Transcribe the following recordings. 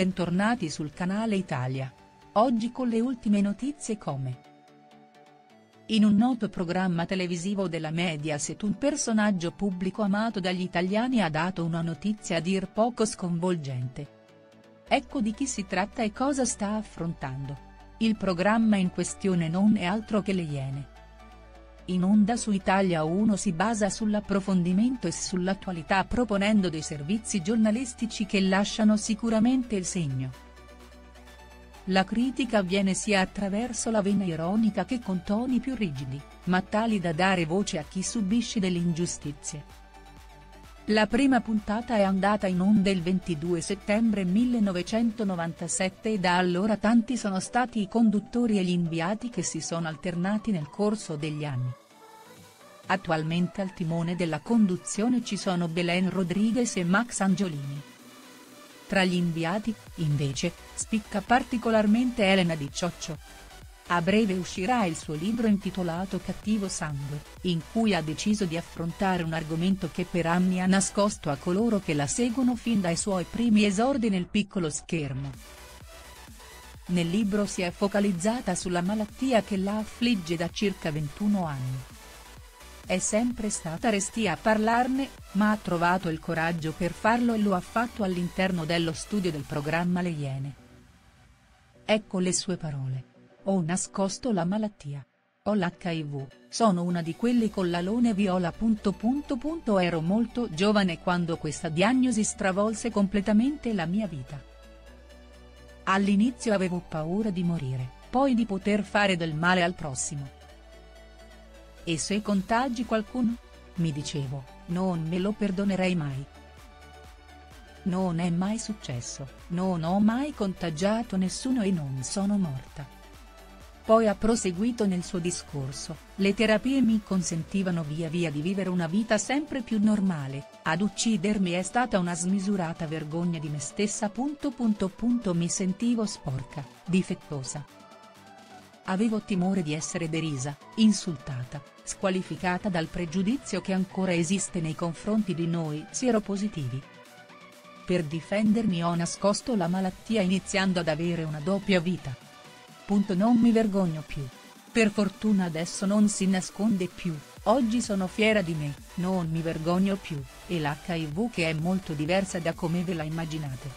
bentornati sul canale Italia. Oggi con le ultime notizie come. In un noto programma televisivo della Mediaset un personaggio pubblico amato dagli italiani ha dato una notizia a dir poco sconvolgente. Ecco di chi si tratta e cosa sta affrontando. Il programma in questione non è altro che Le Iene in onda su Italia 1 si basa sull'approfondimento e sull'attualità proponendo dei servizi giornalistici che lasciano sicuramente il segno. La critica avviene sia attraverso la vena ironica che con toni più rigidi, ma tali da dare voce a chi subisce delle ingiustizie. La prima puntata è andata in onda il 22 settembre 1997 e da allora tanti sono stati i conduttori e gli inviati che si sono alternati nel corso degli anni. Attualmente al timone della conduzione ci sono Belen Rodriguez e Max Angiolini. Tra gli inviati, invece, spicca particolarmente Elena Di Cioccio. A breve uscirà il suo libro intitolato Cattivo Sangue, in cui ha deciso di affrontare un argomento che per anni ha nascosto a coloro che la seguono fin dai suoi primi esordi nel piccolo schermo. Nel libro si è focalizzata sulla malattia che la affligge da circa 21 anni è sempre stata restia a parlarne, ma ha trovato il coraggio per farlo e lo ha fatto all'interno dello studio del programma Le Iene. Ecco le sue parole. Ho nascosto la malattia. Ho l'HIV, sono una di quelli con l'alone viola. Ero molto giovane quando questa diagnosi stravolse completamente la mia vita. All'inizio avevo paura di morire, poi di poter fare del male al prossimo e se contagi qualcuno? Mi dicevo, non me lo perdonerei mai. Non è mai successo, non ho mai contagiato nessuno e non sono morta. Poi ha proseguito nel suo discorso, le terapie mi consentivano via via di vivere una vita sempre più normale, ad uccidermi è stata una smisurata vergogna di me stessa. Mi sentivo sporca, difettosa Avevo timore di essere derisa, insultata, squalificata dal pregiudizio che ancora esiste nei confronti di noi sieropositivi. Per difendermi ho nascosto la malattia iniziando ad avere una doppia vita. Punto non mi vergogno più. Per fortuna adesso non si nasconde più, oggi sono fiera di me, non mi vergogno più, e l'HIV che è molto diversa da come ve la immaginate.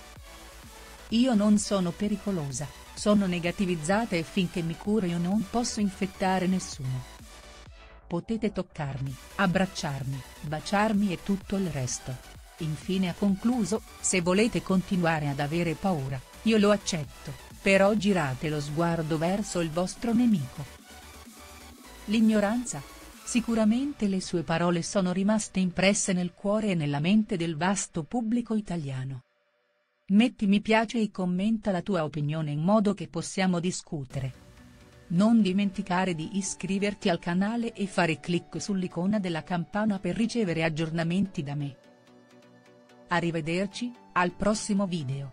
Io non sono pericolosa, sono negativizzata e finché mi curo io non posso infettare nessuno. Potete toccarmi, abbracciarmi, baciarmi e tutto il resto. Infine ha concluso, se volete continuare ad avere paura, io lo accetto, però girate lo sguardo verso il vostro nemico. L'ignoranza? Sicuramente le sue parole sono rimaste impresse nel cuore e nella mente del vasto pubblico italiano. Metti mi piace e commenta la tua opinione in modo che possiamo discutere. Non dimenticare di iscriverti al canale e fare clic sull'icona della campana per ricevere aggiornamenti da me. Arrivederci, al prossimo video.